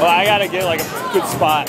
Well, I gotta get like a good spot.